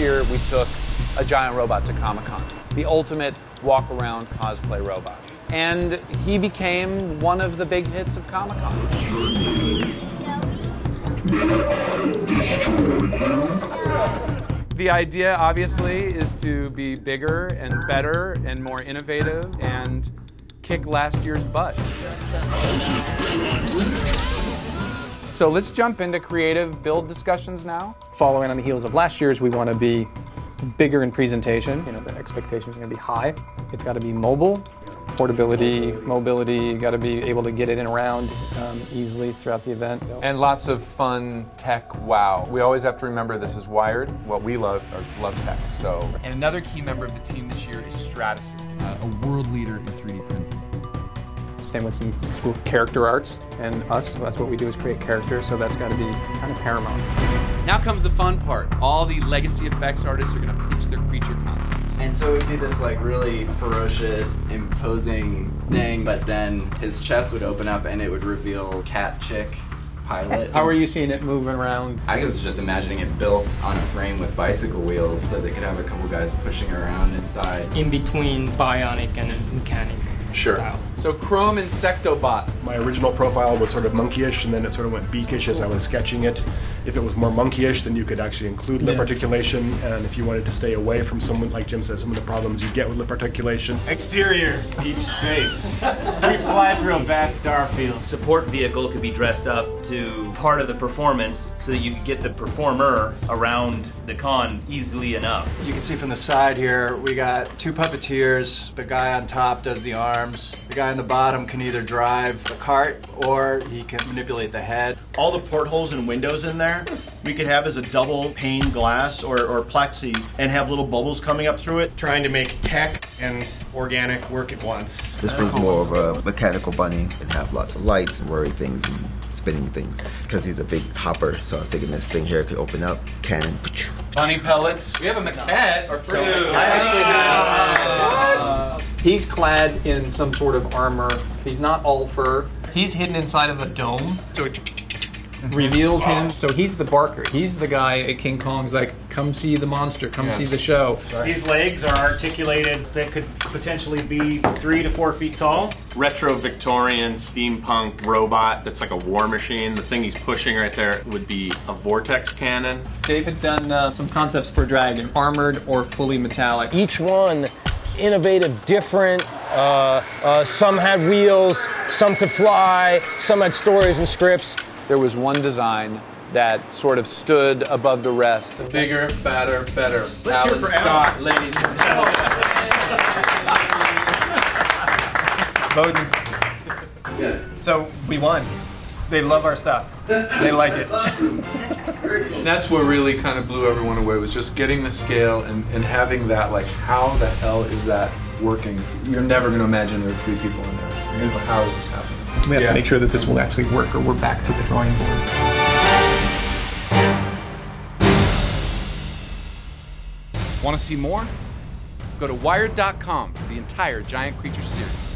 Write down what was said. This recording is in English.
took a giant robot to Comic Con, the ultimate walk around cosplay robot. And he became one of the big hits of Comic Con. The idea, obviously, is to be bigger and better and more innovative and kick last year's butt. So let's jump into creative build discussions now. Following on the heels of last year's, we want to be bigger in presentation. You know, the expectations are going to be high. It's got to be mobile, portability, mobility. You got to be able to get it in around um, easily throughout the event. And lots of fun tech wow. We always have to remember this is wired. What we love are love tech. So And another key member of the team this year is Stratasys, uh, a world leader in 3D printing. Same with some cool character arts and us. That's what we do is create characters. So that's got to be kind of paramount. Now comes the fun part. All the legacy effects artists are going to pitch their creature concepts. And so it would be this like really ferocious, imposing thing, but then his chest would open up and it would reveal Cat Chick pilot. How are you seeing it moving around? I was just imagining it built on a frame with bicycle wheels so they could have a couple guys pushing around inside. in between bionic and mechanic Sure. style. So Chrome Insectobot. My original profile was sort of monkeyish, and then it sort of went beakish as I was sketching it. If it was more monkeyish, then you could actually include lip Yeah. articulation, and if you wanted to stay away from someone, like Jim said, some of the problems you get with lip articulation. Exterior, deep space. We fly through a vast star field. support vehicle could be dressed up to part of the performance so that you could get the performer around the con easily enough. You can see from the side here, we got two puppeteers. The guy on top does the arms. The guy on the bottom can either drive the cart or he can manipulate the head. All the portholes and windows in there, we could have as a double pane glass or, or plexi and have little bubbles coming up through it. trying to make tech and organic work at once. This was more of a mechanical bunny. It have lots of lights and whirring things and spinning things. Because he's a big hopper, so I was thinking this thing here could open up, cannon, Bunny pellets. We have a maquette. Our first I actually He's clad in some sort of armor. He's not all fur. He's hidden inside of a dome, so it reveals him. So he's the barker. He's the guy at King Kong's like, come see the monster, come see the show. These legs are articulated that could potentially be three to four feet tall. Retro Victorian steampunk robot that's like a war machine. The thing he's pushing right there would be a vortex cannon. Dave had done uh, some concepts for Dragon, armored or fully metallic. Each one innovative, different. Uh, uh, some had wheels, some could fly, some had stories and scripts. There was one design that sort of stood above the rest. Bigger, better, better. Let's hear Alan for Scott, Alan. ladies and gentlemen. Bowden. So we won. They love our stuff. They like it. That's what really kind of blew everyone away was just getting the scale and, and having that like how the hell is that working? You're never going to imagine there are three people in there. Because how is this happening? We have to make sure that this will actually work, or we're back to the drawing board. Want to see more? Go to wired.com for the entire Giant Creature series.